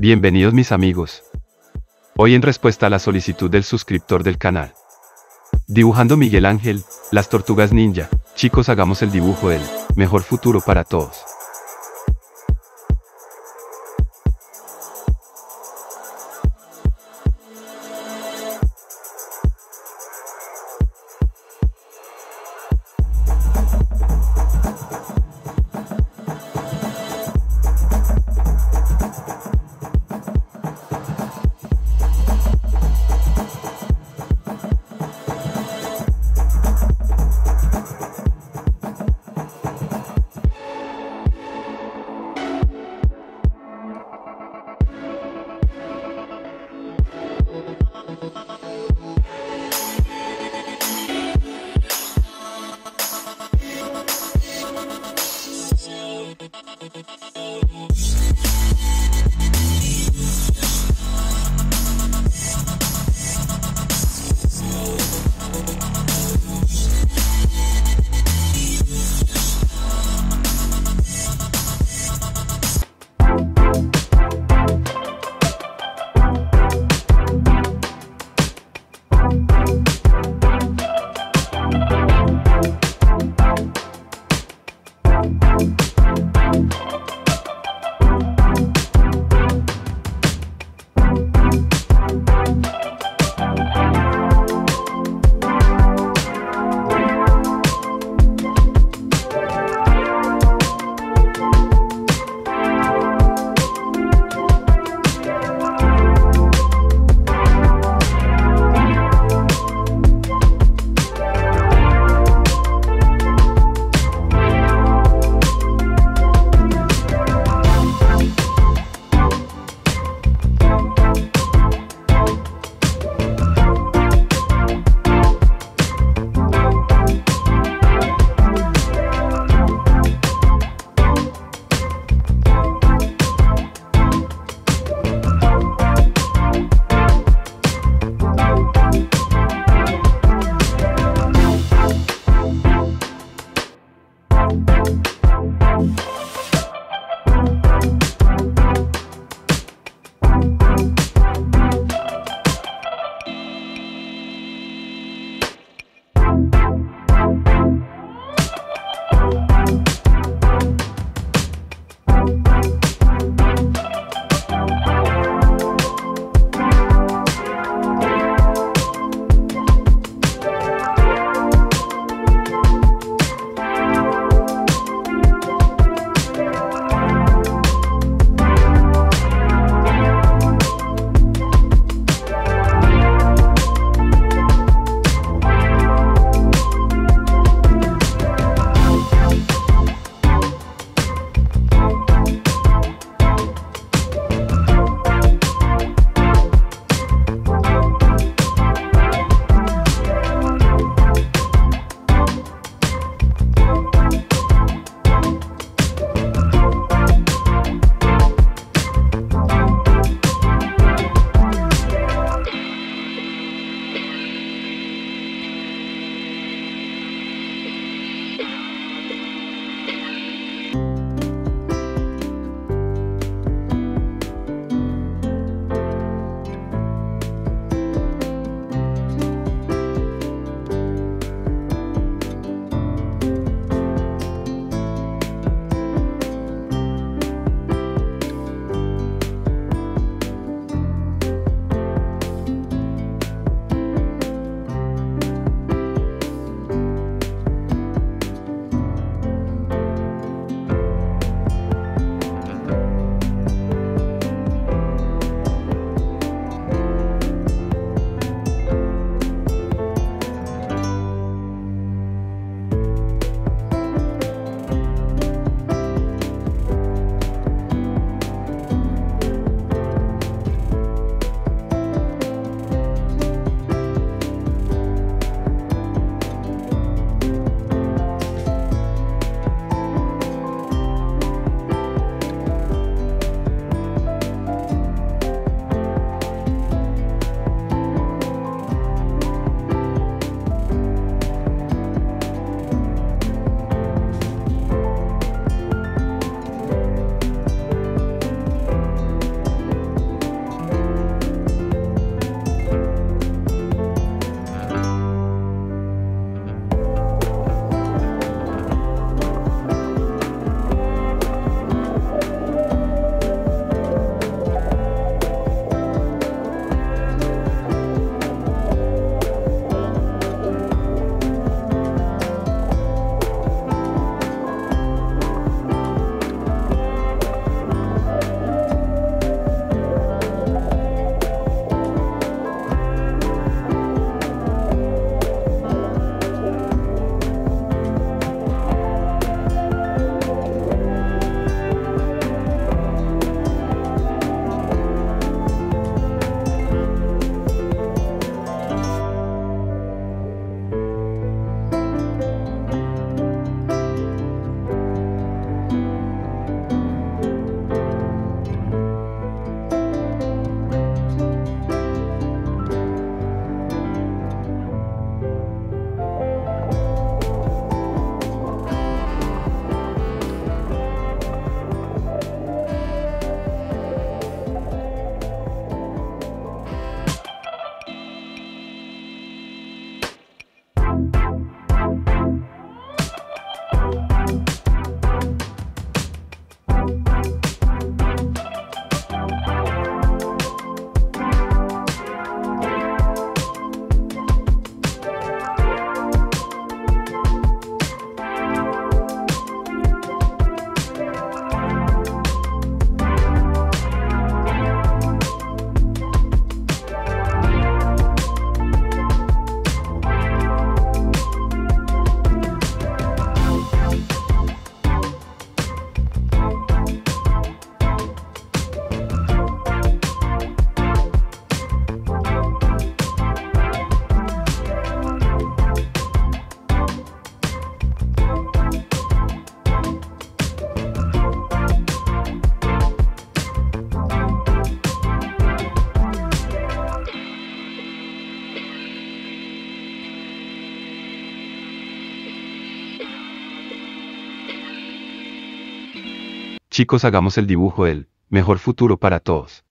Bienvenidos mis amigos. Hoy en respuesta a la solicitud del suscriptor del canal. Dibujando Miguel Ángel, las tortugas ninja, chicos hagamos el dibujo del mejor futuro para todos. Thank Música Chicos hagamos el dibujo del mejor futuro para todos.